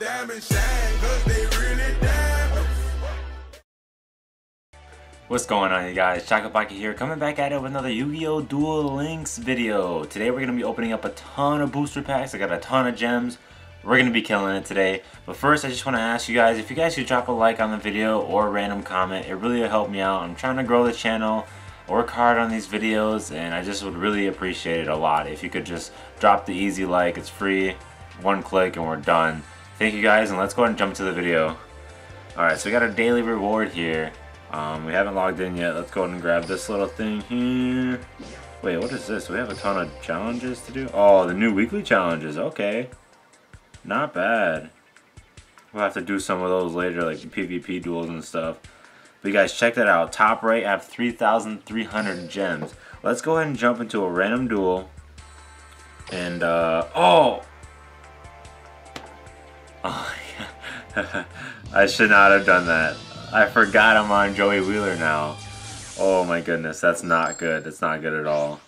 shine, cause they really. What's going on you guys? ChocoPocket here, coming back at it with another Yu-Gi-Oh! Duel Links video. Today we're going to be opening up a ton of booster packs. I got a ton of gems. We're going to be killing it today. But first I just want to ask you guys, if you guys could drop a like on the video or a random comment, it really will help me out. I'm trying to grow the channel, work hard on these videos, and I just would really appreciate it a lot. If you could just drop the easy like, it's free, one click and we're done. Thank you guys and let's go ahead and jump to the video. Alright, so we got a daily reward here. Um, we haven't logged in yet. Let's go ahead and grab this little thing here. Wait, what is this? We have a ton of challenges to do? Oh, the new weekly challenges. Okay. Not bad. We'll have to do some of those later, like the PvP duels and stuff. But you guys, check that out. Top right, I have 3,300 gems. Let's go ahead and jump into a random duel. And, uh, oh! Oh, yeah. I should not have done that. I forgot I'm on Joey Wheeler now. Oh my goodness, that's not good. That's not good at all.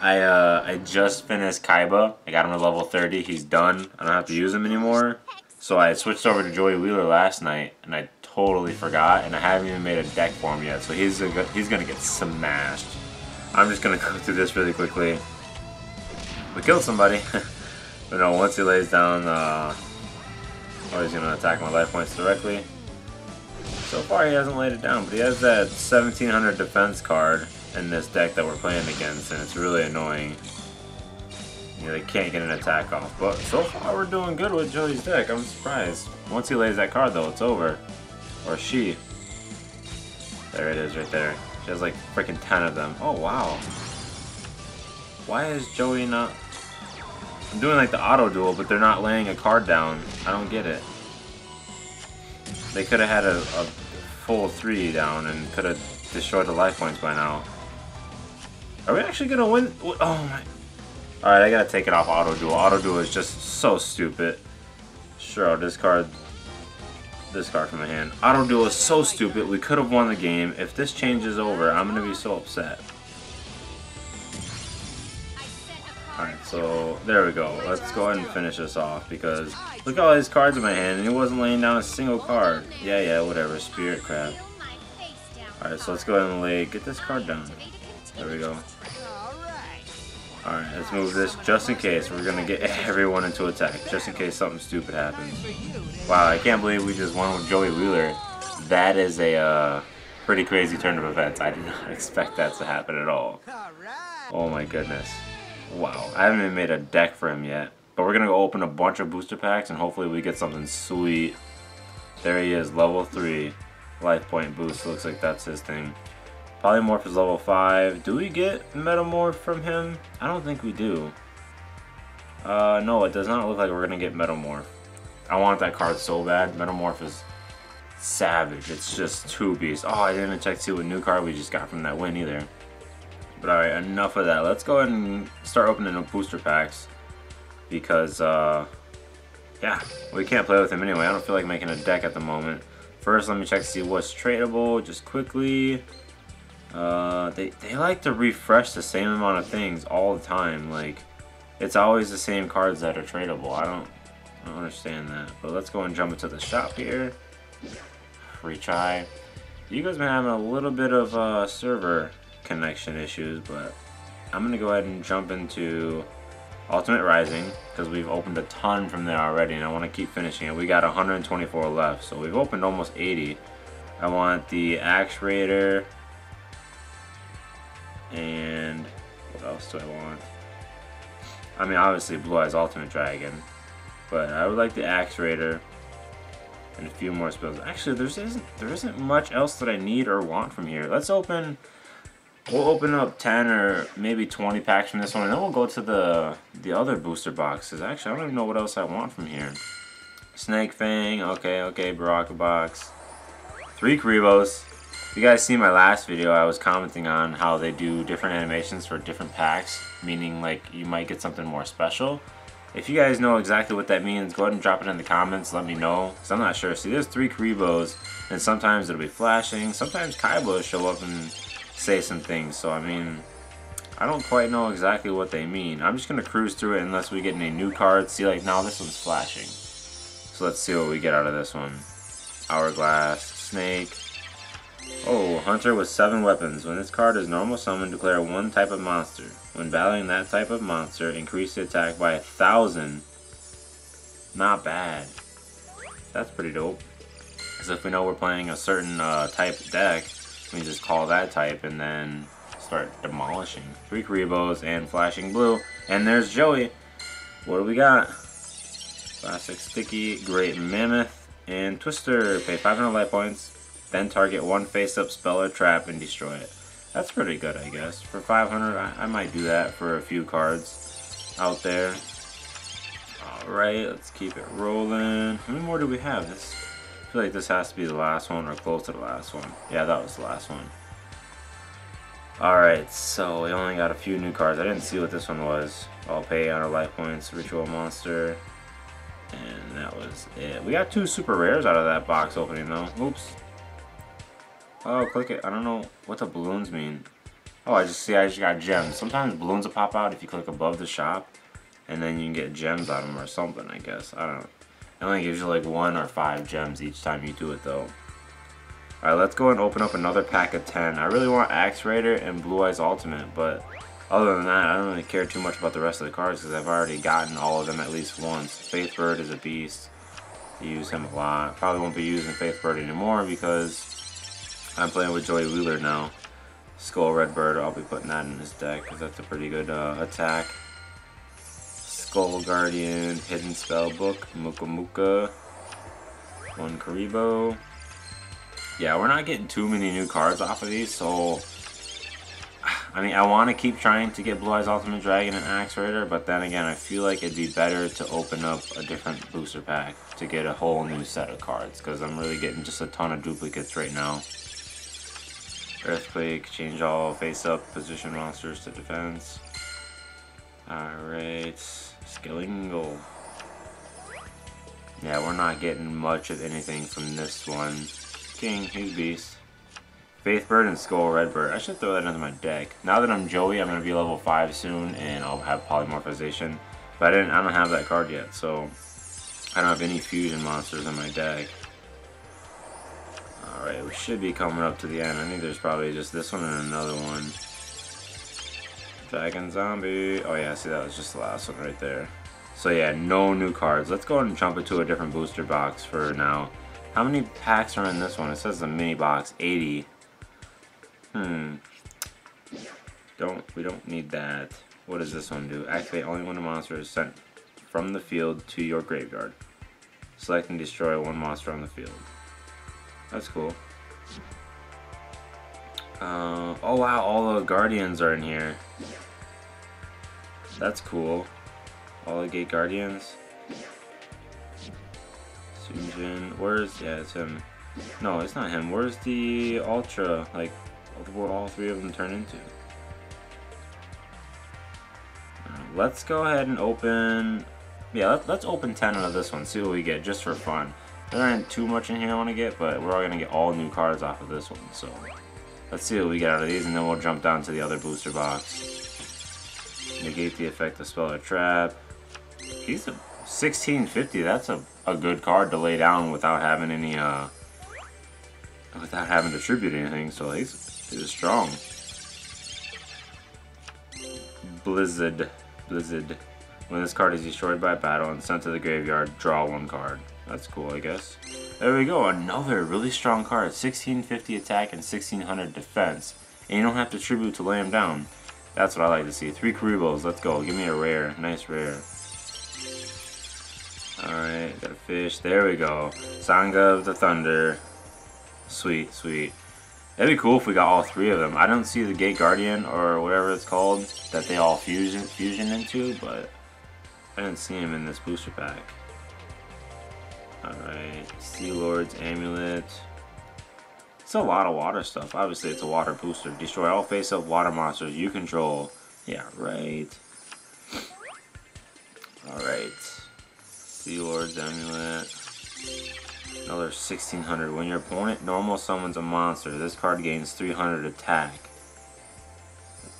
I uh, I just finished Kaiba. I got him to level 30. He's done. I don't have to use him anymore. So I switched over to Joey Wheeler last night, and I totally forgot, and I haven't even made a deck for him yet. So he's a, he's gonna get smashed. I'm just gonna go through this really quickly. We killed somebody, but no. Once he lays down, uh, oh, he's gonna attack my life points directly. So far he hasn't laid it down, but he has that 1700 defense card in this deck that we're playing against, and it's really annoying. You know, they can't get an attack off. But so far we're doing good with Joey's deck. I'm surprised. Once he lays that card though, it's over. Or she. There it is right there. She has like freaking 10 of them. Oh wow. Why is Joey not... I'm doing like the auto duel, but they're not laying a card down. I don't get it. They could have had a, a full three down and could have destroyed the life points by now. Are we actually gonna win? Oh my. Alright, I gotta take it off auto duel. Auto duel is just so stupid. Sure, I'll discard this card from my hand. Auto duel is so stupid. We could have won the game. If this changes over, I'm gonna be so upset. Alright, so there we go. Let's go ahead and finish this off because look at all these cards in my hand and he wasn't laying down a single card. Yeah, yeah, whatever. Spirit crap. Alright, so let's go ahead and lay, get this card down. There we go. Alright, let's move this just in case. We're gonna get everyone into attack, just in case something stupid happens. Wow, I can't believe we just won with Joey Wheeler. That is a uh, pretty crazy turn of events. I did not expect that to happen at all. Oh my goodness. Wow, I haven't even made a deck for him yet. But we're gonna go open a bunch of booster packs and hopefully we get something sweet. There he is, level 3. Life point boost, looks like that's his thing. Polymorph is level 5. Do we get Metalmorph from him? I don't think we do. Uh, no, it does not look like we're gonna get Metalmorph. I want that card so bad. Metalmorph is savage. It's just two beasts. Oh, I didn't check to see what new card we just got from that win either. But alright, enough of that. Let's go ahead and start opening up booster packs. Because, uh, yeah, we can't play with him anyway. I don't feel like making a deck at the moment. First, let me check to see what's tradable, just quickly. Uh, they, they like to refresh the same amount of things all the time. Like, it's always the same cards that are tradable. I don't, I don't understand that. But let's go and jump into the shop here. Retry. You guys been having a little bit of uh, server connection issues, but I'm going to go ahead and jump into Ultimate Rising because we've opened a ton from there already and I want to keep finishing it. We got 124 left, so we've opened almost 80. I want the Axe Raider and what else do I want? I mean, obviously Blue Eyes Ultimate Dragon, but I would like the Axe Raider and a few more spells. Actually, there isn't there isn't much else that I need or want from here. Let's open We'll open up 10 or maybe 20 packs from this one, and then we'll go to the the other booster boxes. Actually, I don't even know what else I want from here. Snake Fang, okay, okay, Baraka Box. Three Kuribohs. You guys see my last video, I was commenting on how they do different animations for different packs, meaning like you might get something more special. If you guys know exactly what that means, go ahead and drop it in the comments, let me know, because I'm not sure. See, there's three Kuribohs, and sometimes it'll be flashing, sometimes Kaibos show up and say some things. So, I mean, I don't quite know exactly what they mean. I'm just going to cruise through it unless we get any new cards. See, like, now this one's flashing. So let's see what we get out of this one. Hourglass, Snake. Oh, Hunter with 7 weapons. When this card is normal summon, declare one type of monster. When battling that type of monster, increase the attack by a thousand. Not bad. That's pretty dope. Because if we know we're playing a certain uh, type deck, we just call that type and then start demolishing. Three Kuribohs and Flashing Blue. And there's Joey. What do we got? Classic Sticky, Great Mammoth, and Twister. Pay 500 life points, then target one face-up spell or trap and destroy it. That's pretty good, I guess. For 500, I, I might do that for a few cards out there. Alright, let's keep it rolling. How many more do we have? This, I feel like this has to be the last one or close to the last one. Yeah, that was the last one. Alright, so we only got a few new cards. I didn't see what this one was. I'll pay on our life points, Ritual Monster. And that was it. We got two super rares out of that box opening though. Oops. Oh, click it. I don't know what the balloons mean. Oh, I just see I just got gems. Sometimes balloons will pop out if you click above the shop. And then you can get gems out of them or something, I guess. I don't know. It only gives you like one or five gems each time you do it though. Alright, let's go and open up another pack of 10. I really want Axe Raider and Blue Eyes Ultimate, but other than that, I don't really care too much about the rest of the cards because I've already gotten all of them at least once. Faith Bird is a beast. use him a lot. Probably won't be using Faith Bird anymore because I'm playing with Joey Wheeler now. Skull Red Bird, I'll be putting that in his deck because that's a pretty good uh, attack. Skull Guardian, Hidden Spell Book, Muka Muka, one Kuriboh. Yeah, we're not getting too many new cards off of these, so I mean, I want to keep trying to get Blue Eyes Ultimate Dragon and Axe Raider, but then again, I feel like it'd be better to open up a different booster pack to get a whole new set of cards, because I'm really getting just a ton of duplicates right now. Earthquake, change all face-up position monsters to defense. Alright, Skillingle. Yeah, we're not getting much of anything from this one. King, he's beast. Faithbird and Skull Redbird. I should throw that into my deck. Now that I'm Joey, I'm gonna be level five soon, and I'll have polymorphization. But I didn't. I don't have that card yet, so I don't have any fusion monsters in my deck. All right, we should be coming up to the end. I think there's probably just this one and another one. Dragon Zombie. Oh yeah, see that was just the last one right there. So yeah, no new cards. Let's go and jump into a different booster box for now. How many packs are in this one? It says the mini box, 80. Hmm. Don't, we don't need that. What does this one do? Activate only when a monster is sent from the field to your graveyard. Select and destroy one monster on the field. That's cool. Uh, oh wow, all the guardians are in here. That's cool. All the gate guardians. Sunjin, where's, yeah, it's him. No, it's not him. Where's the Ultra, like, what all three of them turn into? Let's go ahead and open, yeah, let, let's open 10 out of this one, see what we get, just for fun. There ain't too much in here I want to get, but we're all going to get all new cards off of this one, so let's see what we get out of these, and then we'll jump down to the other booster box. Negate the effect of Spell or Trap. He's a 1650, that's a, a good card to lay down without having any, uh, without having to tribute anything, so he's, he's strong. Blizzard. Blizzard. When this card is destroyed by battle and sent to the graveyard, draw one card. That's cool, I guess. There we go, another really strong card. 1650 attack and 1600 defense. And you don't have to tribute to lay him down. That's what I like to see. Three Kuribohs, let's go. Give me a rare. Nice rare. Alright, got a fish. There we go. Sanga of the Thunder. Sweet, sweet. That'd be cool if we got all three of them. I don't see the Gate Guardian or whatever it's called that they all fusion fusion into, but I didn't see him in this booster pack. Alright, Sea Lord's Amulet. It's a lot of water stuff. Obviously, it's a water booster. Destroy all face-up water monsters you control. Yeah, right. Alright. Sea Lord's Amulet. Another 1600. When your opponent normal summons a monster, this card gains 300 attack.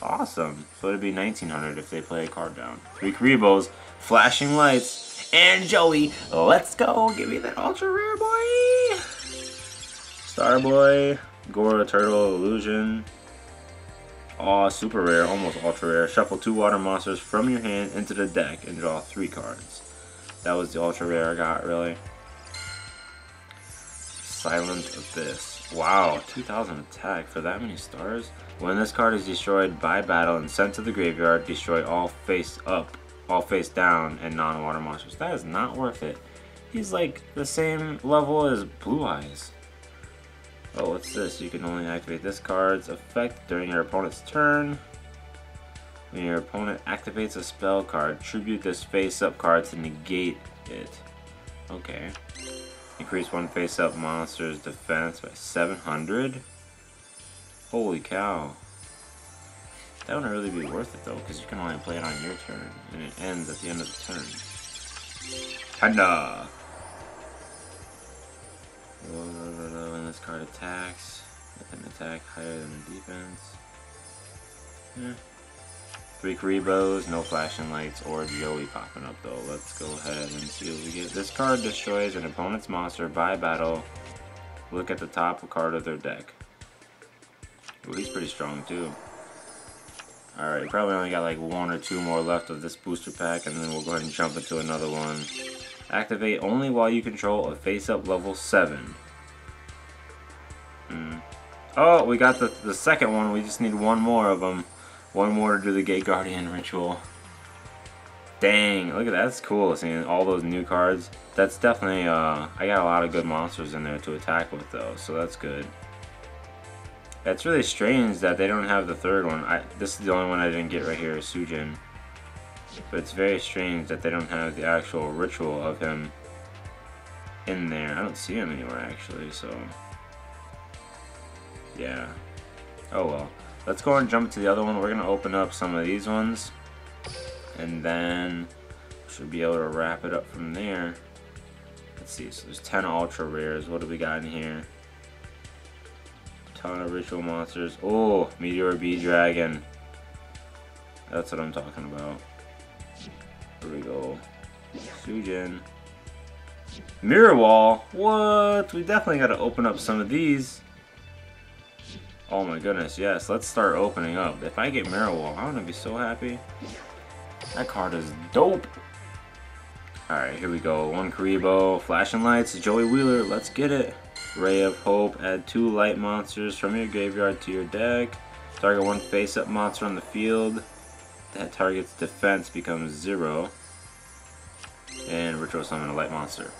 Awesome. So it'd be 1900 if they play a card down. Three Kuribohs, flashing lights, And Joey, let's go. Give me that ultra rare boy. Starboy, Gora Turtle Illusion. Aw, super rare, almost ultra rare. Shuffle two water monsters from your hand into the deck and draw three cards. That was the ultra rare I got, really. Silent Abyss. Wow, 2000 attack for that many stars? When this card is destroyed by battle and sent to the graveyard, destroy all face up, all face down, and non-water monsters. That is not worth it. He's like the same level as Blue Eyes. Oh, what's this? You can only activate this card's effect during your opponent's turn. When your opponent activates a spell card, tribute this face-up card to negate it. Okay. Increase one face-up monster's defense by 700? Holy cow. That wouldn't really be worth it though, because you can only play it on your turn, and it ends at the end of the turn. Kinda! When this card attacks, an attack higher than the defense. Yeah. Three Kuribohs, no flashing lights, or Joey popping up though. Let's go ahead and see what we get. This card destroys an opponent's monster by battle. Look at the top card of their deck. Ooh, he's pretty strong too. Alright, probably only got like one or two more left of this booster pack, and then we'll go ahead and jump into another one. Activate only while you control a face-up level 7. Hmm. Oh, we got the, the second one. We just need one more of them. One more to do the Gate Guardian ritual. Dang, look at that. That's cool seeing all those new cards. That's definitely, uh, I got a lot of good monsters in there to attack with though, so that's good. It's really strange that they don't have the third one. I, this is the only one I didn't get right here, Suijin. But it's very strange that they don't have the actual ritual of him in there. I don't see him anywhere actually, so... Yeah. Oh well. Let's go and jump to the other one. We're to open up some of these ones. And then should be able to wrap it up from there. Let's see. So there's 10 ultra rares. What do we got in here? Ton of ritual monsters. Oh, Meteor Bee Dragon. That's what I'm talking about. Here we go. Suijin. Mirror Wall. What? We definitely got to open up some of these. Oh my goodness, yes. Let's start opening up. If I get Mirror Wall, I'm gonna be so happy. That card is dope. Alright, here we go. One Kuriboh, Flashing Lights, Joey Wheeler, let's get it. Ray of Hope, add two light monsters from your graveyard to your deck. Target one face-up monster on the field. That target's defense becomes zero. And Ritual Summon a light monster.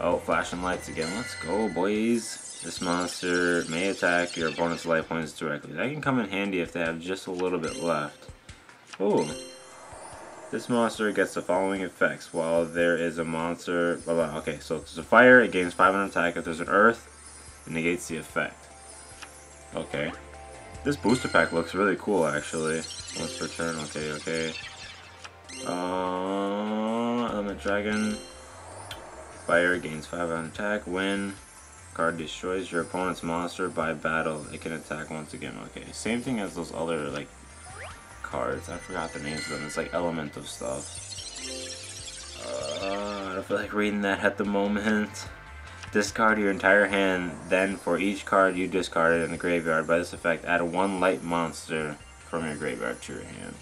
Oh, Flashing Lights again. Let's go, boys. This monster may attack your opponent's life points directly. That can come in handy if they have just a little bit left. Oh. This monster gets the following effects while there is a monster. Blah, uh, blah. Okay, so if there's a fire, it gains 500 attack. If there's an earth, it negates the effect. Okay. This booster pack looks really cool actually. Once per turn, okay, okay. Uh, Element Dragon. Fire gains 500 attack. When card destroys your opponent's monster by battle, it can attack once again. Okay, same thing as those other like cards. I forgot the names of them. It's like elemental stuff. Uh, I don't feel like reading that at the moment. Discard your entire hand, then for each card you discarded in the graveyard by this effect, add one light monster from your graveyard to your hand.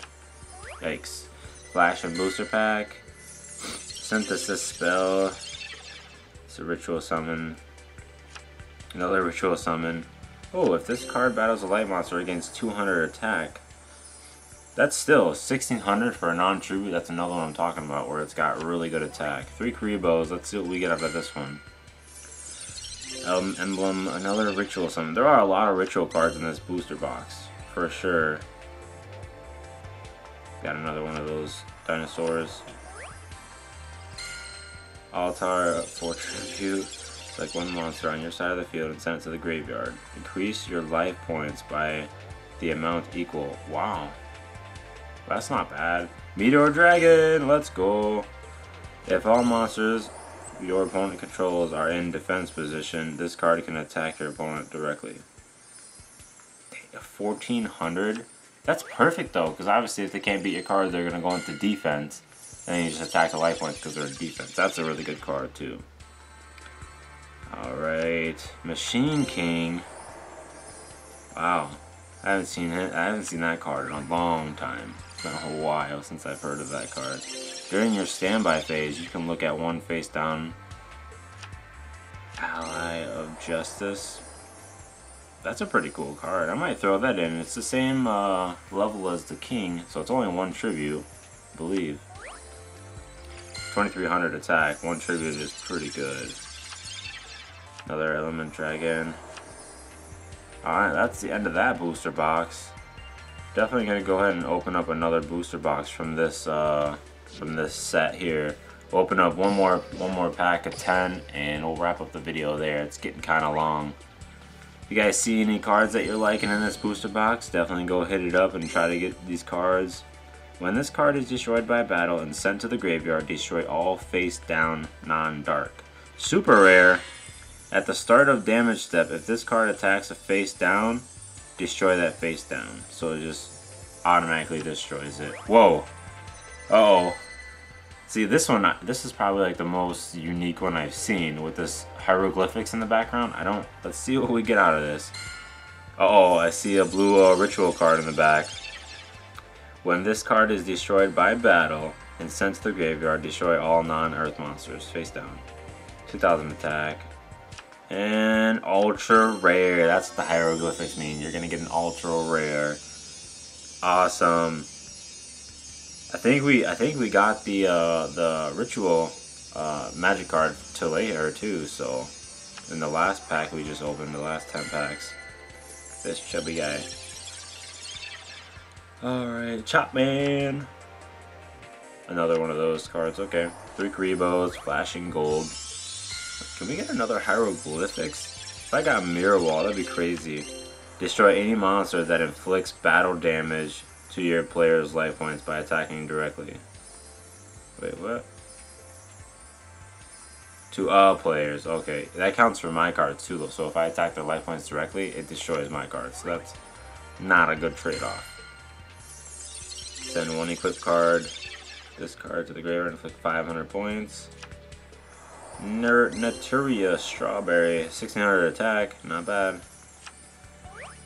Yikes. Flash and booster pack. Synthesis spell. It's a ritual summon. Another ritual summon. Oh, if this card battles a light monster against 200 attack, that's still 1600 for a non-tribute. That's another one I'm talking about where it's got really good attack. Three Kuribohs. Let's see what we get out of this one. Um, emblem, another ritual summon. There are a lot of ritual cards in this booster box, for sure. Got another one of those dinosaurs. Altar for tribute. Select one monster on your side of the field and send it to the graveyard. Increase your life points by the amount equal. Wow. That's not bad. Meteor Dragon, let's go. If all monsters your opponent controls are in defense position, this card can attack your opponent directly. 1400? That's perfect though, because obviously if they can't beat your card, they're going to go into defense. And you just attack the life points because they're in defense. That's a really good card too. Alright. Machine King. Wow. I haven't seen it. I haven't seen that card in a long time. Been a while since I've heard of that card. During your standby phase, you can look at one face down Ally of Justice. That's a pretty cool card. I might throw that in. It's the same uh, level as the King, so it's only one tribute, I believe. 2300 attack, one tribute is pretty good. Another element dragon. Alright, that's the end of that booster box. Definitely gonna go ahead and open up another booster box from this uh, from this set here. Open up one more one more pack of 10 and we'll wrap up the video there. It's getting kinda long. If you guys see any cards that you're liking in this booster box, definitely go hit it up and try to get these cards. When this card is destroyed by battle and sent to the graveyard, destroy all face down non-dark. Super rare, at the start of damage step, if this card attacks a face down, destroy that face down. So it just automatically destroys it. Whoa. Uh oh See, this one, this is probably like the most unique one I've seen with this hieroglyphics in the background. I don't, let's see what we get out of this. Uh oh I see a blue uh, ritual card in the back. When this card is destroyed by battle and sent to the graveyard, destroy all non-earth monsters, face down. 2000 attack. And ultra rare. That's what the hieroglyphics mean. You're gonna get an ultra rare. Awesome. I think we I think we got the uh, the ritual uh, magic card to later too. So in the last pack we just opened the last ten packs. This chubby guy. All right, Chop Man. Another one of those cards. Okay, three Kuribohs, flashing gold. Can we get another hieroglyphics? If I got mirror wall, that'd be crazy. Destroy any monster that inflicts battle damage to your player's life points by attacking directly. Wait, what? To all players. Okay, that counts for my cards too, though. So if I attack their life points directly, it destroys my cards. So that's not a good trade-off. Send one equip card, this card to the graveyard, inflict 500 points. Naturia Strawberry, 1600 attack, not bad.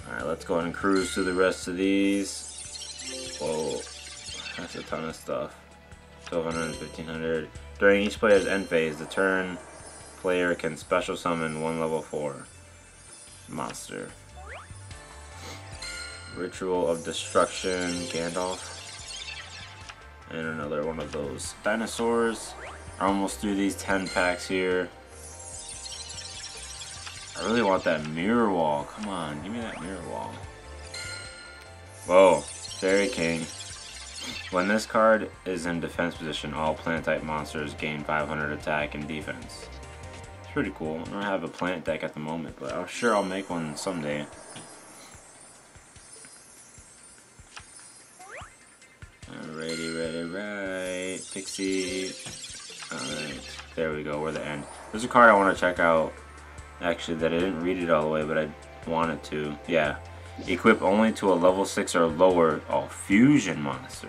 Alright, let's go ahead and cruise through the rest of these. Whoa, that's a ton of stuff. 1200 1500. During each player's end phase, the turn player can special summon one level 4 monster. Ritual of Destruction, Gandalf. And another one of those. Dinosaurs almost through these 10 packs here. I really want that mirror wall. Come on, give me that mirror wall. Whoa. Fairy King. When this card is in defense position, all plant type monsters gain 500 attack and defense. It's pretty cool. I don't have a plant deck at the moment, but I'm sure I'll make one someday. Alrighty, ready, right. Pixie. Alright, there we go, we're the end. There's a card I want to check out, actually, that I didn't read it all the way, but I wanted to. Yeah, Equip only to a level 6 or lower oh, fusion monster.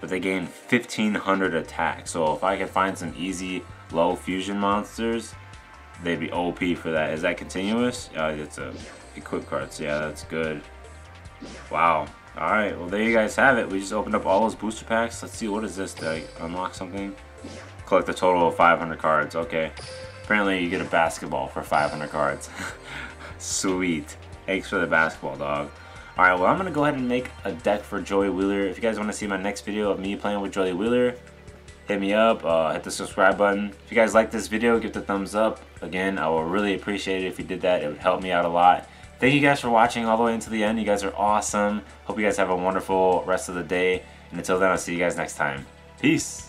But they gain 1500 attack. So if I can find some easy low fusion monsters, they'd be OP for that. Is that continuous? Uh, it's a equip card, so yeah, that's good. Wow. Alright, well there you guys have it. We just opened up all those booster packs. Let's see, what is this? Did I unlock something? Collect a total of 500 cards. Okay. Apparently you get a basketball for 500 cards. Sweet. Thanks for the basketball, dog. Alright, well, I'm going to go ahead and make a deck for Joey Wheeler. If you guys want to see my next video of me playing with Joey Wheeler, hit me up, uh, hit the subscribe button. If you guys like this video, give it a thumbs up. Again, I will really appreciate it if you did that. It would help me out a lot. Thank you guys for watching all the way into the end. You guys are awesome. Hope you guys have a wonderful rest of the day. And until then, I'll see you guys next time. Peace.